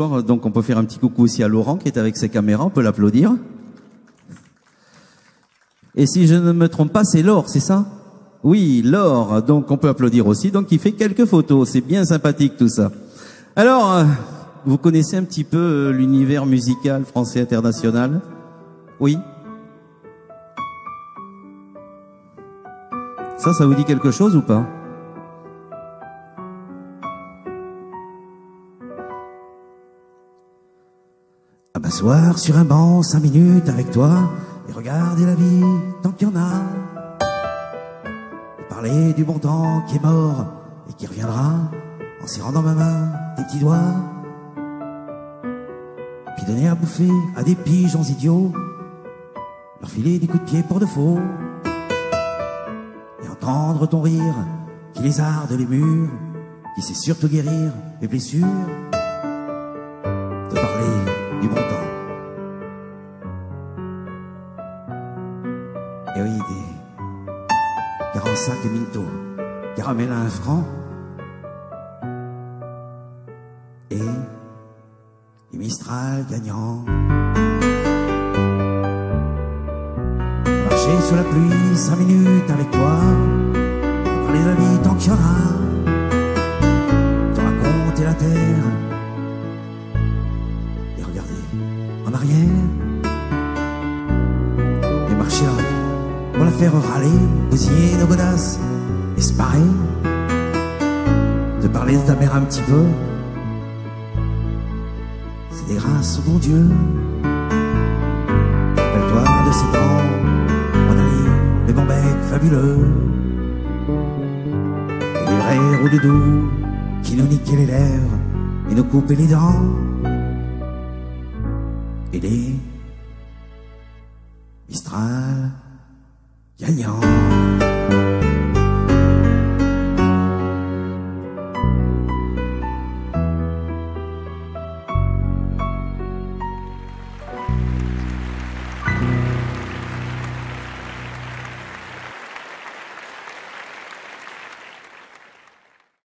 Donc on peut faire un petit coucou aussi à Laurent qui est avec ses caméras, on peut l'applaudir. Et si je ne me trompe pas, c'est Laure, c'est ça? Oui, Laure, donc on peut applaudir aussi, donc il fait quelques photos, c'est bien sympathique tout ça. Alors, euh, vous connaissez un petit peu euh, l'univers musical français international? Oui? Ça, ça vous dit quelque chose ou pas? M'asseoir sur un banc cinq minutes avec toi et regarder la vie tant qu'il y en a. Et parler du bon temps qui est mort et qui reviendra en serrant dans ma main tes petits doigts. Puis donner à bouffer à des pigeons idiots, leur filer des coups de pied pour de faux. Et entendre ton rire qui lézarde les murs, qui sait surtout guérir les blessures. De parler du bon temps. Et oui, des 45 mintos, caramel à un franc. Et des Mistral gagnants. Marcher sous la pluie cinq minutes avec toi. De la vie tant qu'il y en a. Te raconter la terre. Et regarder en arrière. Faire râler, bousiller nos godasses et. De parler de ta mère un petit peu. C'est des grâces au bon Dieu. Rappelle-toi de ces temps, mon ami, bons becs fabuleux. Et les roues de doux qui nous niquaient les lèvres et nous coupaient les dents. Et les Mistral 야 니.